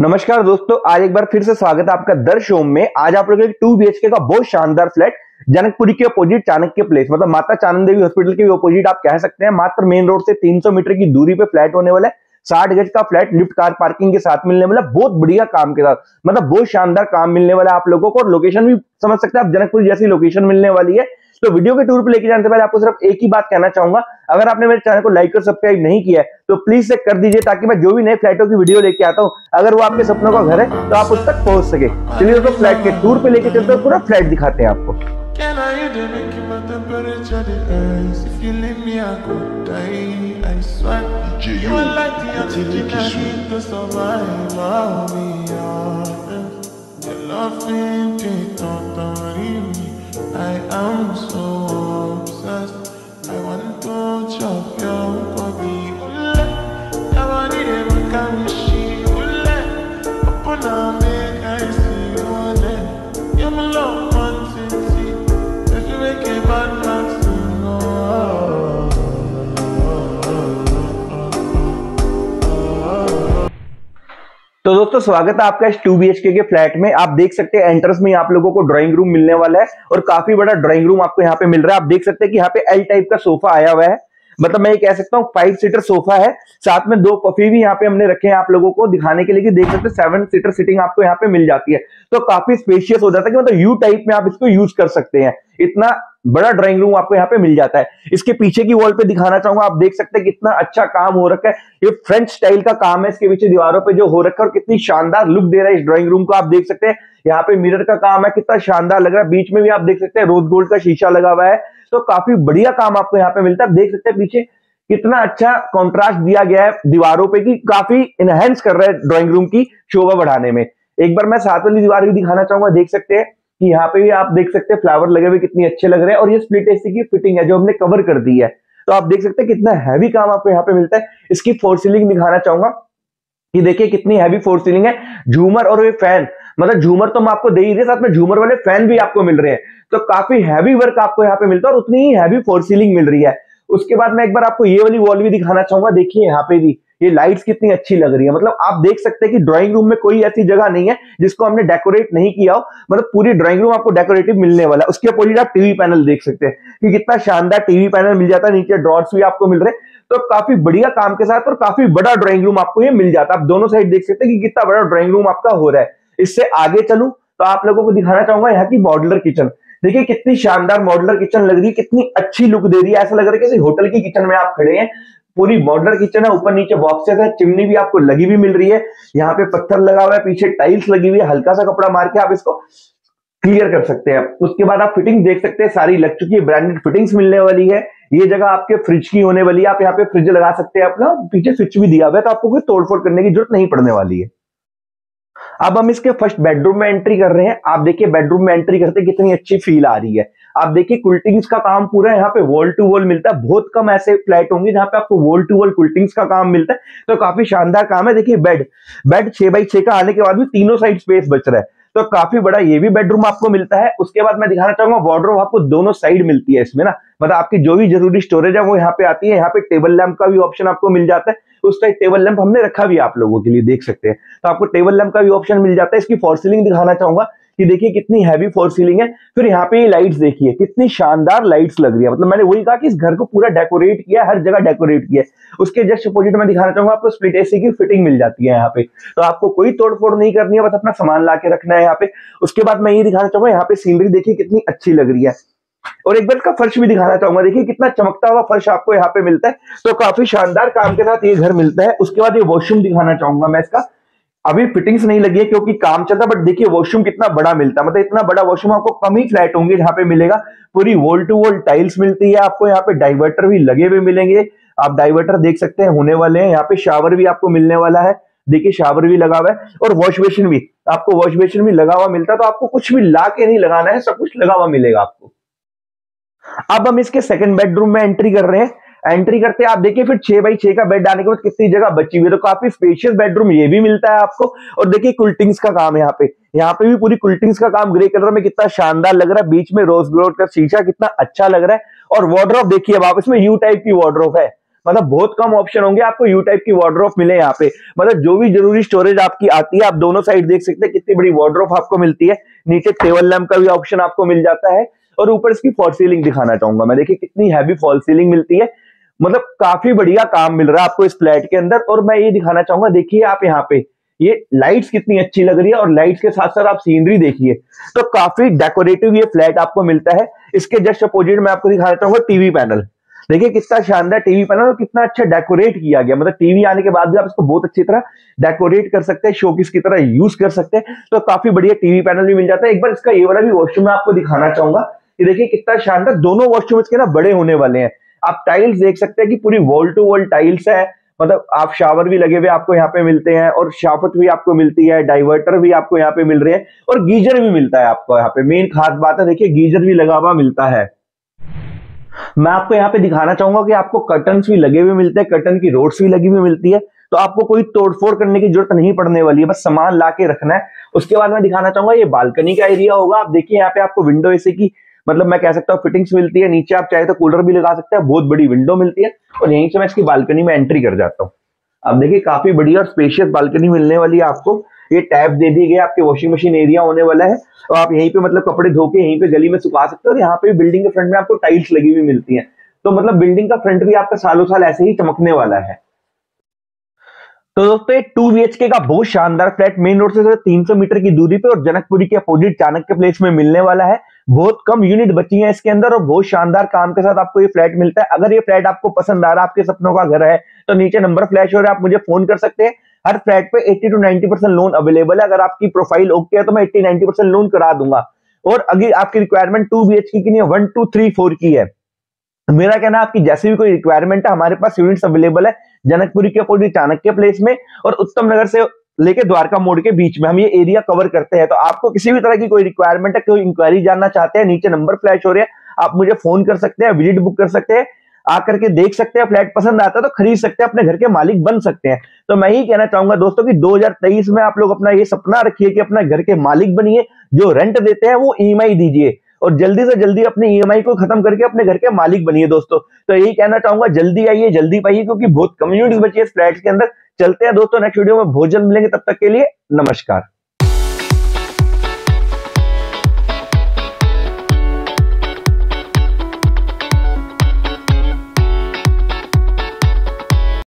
नमस्कार दोस्तों, आज एक बार फिर से स्वागत है आपका दर शो में। आज आप लोगों के टू बीएचके का बहुत शानदार फ्लैट जनकपुरी के अपोजिट चाणक्य प्लेस मतलब माता चानंद देवी हॉस्पिटल के अपोजिट आप कह सकते हैं। मात्र मेन रोड से 300 मीटर की दूरी पे फ्लैट होने वाला है। साठ गज का फ्लैट लिफ्ट कार पार्किंग के साथ मिलने वाला, बहुत बढ़िया काम के साथ मतलब बहुत शानदार काम मिलने वाला है आप लोगों को। और लोकेशन भी समझ सकते हैं आप, जनकपुरी जैसी लोकेशन मिलने वाली है। तो वीडियो के टूर पर लेके जाने से पहले आपको सिर्फ़ एक ही बात कहना चाहूँगा अगर आपने मेरे चैनल को लाइक और सब्सक्राइब नहीं किया है तो प्लीज़ से कर दीजिए ताकि मैं जो भी नए फ्लाइटों की वीडियो लेके आता हूँ अगर वो आपके सपनों का घर है तो आप उस तक पहुँच सके। चलिए दोस्तों फ्लैट के टूर पे लेके चलते हैं पूरा फ्लैट दिखाते हैं आपको। Can I I am so upset. दोस्तों, स्वागत है आपका इस टू बी के फ्लैट में। आप देख सकते हैं एंट्रेंस में आप लोगों को ड्राइंग रूम मिलने वाला है और काफ़ी बड़ा ड्राइंग रूम आपको यहाँ पे मिल रहा है। आप देख सकते हैं कि यहाँ पे एल टाइप का सोफा आया हुआ है। मतलब मैं ये कह सकता हूँ फाइव सीटर सोफा है। साथ में दो पफी भी यहाँ पे हमने रखे हैं आप लोगों को दिखाने के लिए कि देख सकते हैं सेवन सीटर सीटिंग आपको यहाँ पे मिल जाती है। तो काफ़ी स्पेशियस हो जाता है कि मतलब यू टाइप में आप इसको यूज़ कर सकते हैं। इतना बड़ा ड्राइंग रूम आपको यहाँ पे मिल जाता है। इसके पीछे की वॉल पे दिखाना चाहूँगा, आप देख सकते हैं कितना अच्छा काम हो रखा है। ये फ्रेंच स्टाइल का काम है, इसके पीछे दीवारों पे जो हो रखा है और कितनी शानदार लुक दे रहा है इस ड्राइंग रूम को, आप देख सकते हैं। यहाँ पे मिरर का काम है, कितना शानदार लग रहा है। बीच में भी आप देख सकते हैं रोज गोल्ड का शीशा लगा हुआ है। तो काफ़ी बढ़िया काम आपको यहाँ पे मिलता है। देख सकते हैं पीछे कितना अच्छा कॉन्ट्रास्ट दिया गया है दीवारों पे कि काफ़ी इनहेंस कर रहा है ड्राइंग रूम की शोभा बढ़ाने में। एक बार मैं साथ वाली दीवार भी दिखाना चाहूँगा, देख सकते हैं। कि यहाँ पे भी आप देख सकते हैं फ्लावर लगे हुए कितने अच्छे लग रहे हैं और ये स्प्लिट एसी की फिटिंग है जो हमने कवर कर दी है। तो आप देख सकते हैं कितना हैवी काम आपको यहाँ पे मिलता है। इसकी फोर सीलिंग दिखाना चाहूँगा कि देखिए कितनी हैवी फोर सीलिंग है। झूमर और ये फ़ैन मतलब झूमर तो हम आपको दे ही रहे, साथ में झूमर वाले फ़ैन भी आपको मिल रहे हैं। तो काफ़ी हैवी वर्क आपको यहाँ पे मिलता है और उतनी ही हैवी फोर सीलिंग मिल रही है। उसके बाद मैं एक बार आपको ये वाली वॉल भी दिखाना चाहूँगा, देखिए यहाँ पे भी, ये लाइट्स कितनी अच्छी लग रही है। मतलब आप देख सकते हैं कि ड्राइंग रूम में कोई ऐसी जगह नहीं है जिसको हमने डेकोरेट नहीं किया हो। मतलब पूरी ड्राइंग रूम आपको डेकोरेटिव मिलने वाला है। उसके अपोजिट आप टीवी पैनल देख सकते हैं कि कितना शानदार टीवी पैनल मिल जाता है। नीचे ड्रॉर्स भी आपको मिल रहे हैं। तो काफ़ी बढ़िया काम के साथ और काफ़ी बड़ा ड्राइंग रूम आपको ये मिल जाता है। आप दोनों साइड देख सकते हैं कि कितना बड़ा ड्राइंग रूम आपका हो रहा है। इससे आगे चलूँ तो आप लोगों को दिखाना चाहूँगा यहाँ की मॉडुलर किचन देखिए कितनी शानदार मॉडलर किचन लग रही है, कितनी अच्छी लुक दे रही है। ऐसा लग रहा है किसी होटल की किचन में आप खड़े हैं। पूरी मॉडुलर किचन है, ऊपर नीचे बॉक्सेस है चिमनी भी आपको लगी भी मिल रही है। यहाँ पे पत्थर लगा हुआ है, पीछे टाइल्स लगी हुई है, हल्का सा कपड़ा मार के आप इसको क्लियर कर सकते हैं। उसके बाद आप फिटिंग देख सकते हैं, सारी लग चुकी है ब्रांडेड फिटिंग्स मिलने वाली है। ये जगह आपके फ्रिज की होने वाली है, आप यहाँ पे फ्रिज लगा सकते हैं। अपना पीछे स्विच भी दिया हुआ है तो आपको कोई तोड़फोड़ करने की ज़रूरत नहीं पड़ने वाली है। अब हम इसके फ़र्स्ट बेडरूम में एंट्री कर रहे हैं। आप देखिए बेडरूम में एंट्री करते कितनी अच्छी फील आ रही है। आप देखिए कुल्टिंग्स का काम पूरा यहाँ पे वॉल टू वॉल मिलता है। बहुत कम ऐसे फ्लैट होंगे जहाँ पे आपको वॉल टू वॉल कुल्टिंग्स का काम मिलता है। तो काफ़ी शानदार काम है। देखिए बेड बेड छह बाई छह का आने के बाद भी तीनों साइड स्पेस बच रहा है। तो काफ़ी बड़ा ये भी बेडरूम आपको मिलता है। उसके बाद मैं दिखाना चाहूँगा वार्डरोब आपको दोनों साइड मिलती है इसमें ना। मतलब आपकी जो भी ज़रूरी स्टोरेज है वो यहाँ पे आती है। यहाँ पे टेबल लैम्प का भी ऑप्शन आपको मिल जाता है। उस टाइप टेबल लैंप हमने रखा भी आप लोगों के लिए देख सकते हैं। तो आपको टेबल लैंप का भी ऑप्शन मिल जाता है। इसकी फॉर सीलिंग दिखाना चाहूँगा कि देखिए कितनी हैवी फॉर सीलिंग है। फिर यहाँ पे ये लाइट्स देखिए, कितनी शानदार लाइट्स लग रही है। मतलब मैंने वही कहा कि इस घर को पूरा डेकोरेट किया, हर जगह डेकोरेट किया उसके जस्ट अपोजिट में दिखाना चाहूँगा, आपको स्प्लिट एसी की फिटिंग मिल जाती है यहाँ पे। तो आपको कोई तोड़फोड़ नहीं करनी है, बस अपना सामान ला के रखना है यहाँ पे। उसके बाद मैं ये दिखाना चाहूँगा, यहाँ पे सीनरी देखिए कितनी अच्छी लग रही है। और एक बार का फर्श भी दिखाना चाहूँगा। देखिए कितना चमकता हुआ फर्श आपको यहाँ पे मिलता है। तो काफ़ी शानदार काम के साथ ये घर मिलता है। उसके बाद ये वॉशरूम दिखाना चाहूँगा मैं इसका। अभी फिटिंग्स नहीं लगी है क्योंकि काम चलता बट देखिए वॉशरूम कितना बड़ा मिलता है। मतलब इतना बड़ा वॉशरूम आपको कम ही फ्लैट होंगे जहाँ पे मिलेगा। पूरी वॉल टू वॉल टाइल्स मिलती है आपको। यहाँ पे डाइवर्टर भी लगे हुए मिलेंगे। आप डाइवर्टर देख सकते हैं, होने वाले हैं। यहाँ पे शावर भी आपको मिलने वाला है। देखिए शावर भी लगा हुआ है और वॉश बेसिन भी। आपको वॉश बेसिन भी लगा हुआ मिलता है तो आपको कुछ भी ला के नहीं लगाना है, सब कुछ लगा हुआ मिलेगा आपको। अब हम इसके सेकंड बेडरूम में एंट्री कर रहे हैं। एंट्री करते हैं, आप देखिए फिर छह बाई छह का बेड डालने के बाद कितनी जगह बची हुई है। तो काफ़ी स्पेशियस बेडरूम ये भी मिलता है आपको। और देखिए कुल्टिंग्स का काम यहाँ पे। यहाँ पे भी पूरी कुल्टिंग्स का काम ग्रे कलर में कितना शानदार लग रहा है। बीच में रोज गोल्ड का शीशा कितना अच्छा लग रहा है। और वार्ड्रोप देखिए अब आप, इसमें यू टाइप की वार्ड्रोप है। मतलब बहुत कम ऑप्शन होंगे, आपको यू टाइप की वार्ड्रोप मिले यहाँ पे। मतलब जो भी ज़रूरी स्टोरेज आपकी आती है, आप दोनों साइड देख सकते हैं, कितनी बड़ी वार्ड्रोप आपको मिलती है। नीचे टेबल लैम्प का भी ऑप्शन आपको मिल जाता है। और ऊपर इसकी फॉल सीलिंग दिखाना चाहूँगा मैं। देखिए कितनी हैवी फॉल सीलिंग मिलती है। मतलब काफ़ी बढ़िया काम मिल रहा है आपको इस फ्लैट के अंदर। और मैं ये दिखाना चाहूँगा, देखिए आप यहाँ पे, ये लाइट्स कितनी अच्छी लग रही है और लाइट्स के साथ साथ आप सीनरी देखिए। तो काफ़ी डेकोरेटिव ये फ्लैट आपको मिलता है। इसके जस्ट अपोजिट में आपको दिखाना चाहूँगा टीवी पैनल देखिए कितना शानदार टीवी पैनल और कितना अच्छा डेकोरेट किया गया। मतलब टीवी आने के बाद भी आप इसको बहुत अच्छी तरह डेकोरेट कर सकते हैं शोकिस की तरह यूज़ कर सकते हैं। तो काफ़ी बढ़िया टीवी पैनल भी मिल जाता है। एक बार इसका ये वाला भी वॉशरूम मैं आपको दिखाना चाहूँगा। कि देखिए कितना शानदार, दोनों वॉशरूम इसके ना बड़े होने वाले हैं। आप टाइल्स देख सकते हैं कि पूरी वॉल टू वॉल टाइल्स है। मतलब आप शावर भी लगे हुए आपको यहाँ पे मिलते हैं और शाफट भी आपको मिलती है डाइवर्टर भी आपको यहाँ पे मिल रहे हैं और गीजर भी मिलता है आपको यहाँ पे। मेन खास बात है, देखिए गीजर भी लगा हुआ मिलता है। मैं आपको यहाँ पे दिखाना चाहूँगा कि आपको कर्टन भी लगे हुए मिलते हैं कर्टन की रोड्स भी लगी हुई मिलती है। तो आपको कोई तोड़फोड़ करने की ज़रूरत नहीं पड़ने वाली है, बस सामान ला के रखना है। उसके बाद मैं दिखाना चाहूँगा, ये बालकनी का एरिया होगा। आप देखिए यहाँ पे आपको विंडो ऐसे की मतलब मैं कह सकता हूँ फिटिंग्स मिलती है, नीचे आप चाहे तो कूलर भी लगा सकते हैं, बहुत बड़ी विंडो मिलती है, और यहीं से मैं इसकी बालकनी में एंट्री कर जाता हूँ। अब देखिए, काफ़ी बढ़िया और स्पेशियस बालकनी मिलने वाली है आपको। ये टैब दे दी गई, आपके वॉशिंग मशीन एरिया होने वाला है, और आप यहीं पे मतलब कपड़े धो के यहीं पे गली में सुखा सकते हो, और यहाँ पे बिल्डिंग के फ्रंट में आपको टाइल्स लगी हुई मिलती है। तो मतलब बिल्डिंग का फ्रंट भी आपका सालों साल ऐसे ही चमकने वाला है। तो दोस्तों टू बीएचके का बहुत शानदार फ्लैट मेन रोड से 300 मीटर की दूरी पे, और जनकपुरी के अपोजिट चाणक्य प्लेस में मिलने वाला है। बहुत कम यूनिट बची है इसके अंदर और बहुत शानदार काम के साथ आपको ये फ्लैट मिलता है। अगर ये फ्लैट आपको पसंद आ रहा है, आपके सपनों का घर है तो नीचे नंबर फ्लैश हो रहा है, आप मुझे फ़ोन कर सकते हैं। हर फ्लैट पे 80 टू 90 परसेंट लोन अवेलेबल है। अगर आपकी प्रोफ़ाइल ओके है तो मैं 80 90 परसेंट लोन करा दूँगा। और अगर आपकी रिक्वायरमेंट टू बी की नहीं है वन टू थ्री फोर की है। मेरा कहना है, आपकी जैसी भी कोई रिक्वायरमेंट है, हमारे पास यूनिट्स अवेलेबल है, जनकपुरी के अपोजिट चाणक्य प्लेस में, और उत्तम नगर से लेके द्वारका मोड़ के बीच में हम ये एरिया कवर करते हैं। तो आपको किसी भी तरह की कोई रिक्वायरमेंट है, कोई इंक्वायरी जानना चाहते हैं, नीचे नंबर फ्लैश हो रहे हैं, आप मुझे फ़ोन कर सकते हैं विज़िट बुक कर सकते हैं, आकर के देख सकते हैं फ्लैट पसंद आता है तो खरीद सकते हैं, अपने घर के मालिक बन सकते हैं। तो मैं ही कहना चाहूँगा दोस्तों कि 2023 में आप लोग अपना ये सपना रखिए कि अपना घर के मालिक बनिए, जो रेंट देते हैं वो ईएमआई दीजिए और जल्दी से जल्दी अपने ईएमआई को खत्म करके अपने घर के मालिक बनिए दोस्तों। तो यही कहना चाहूँगा, जल्दी आइए, जल्दी पाइए, क्योंकि बहुत कम्युनिटीज बची है फ्लैट के अंदर। चलते हैं दोस्तों नेक्स्ट वीडियो में। भोजन मिलेंगे तब तक के लिए नमस्कार।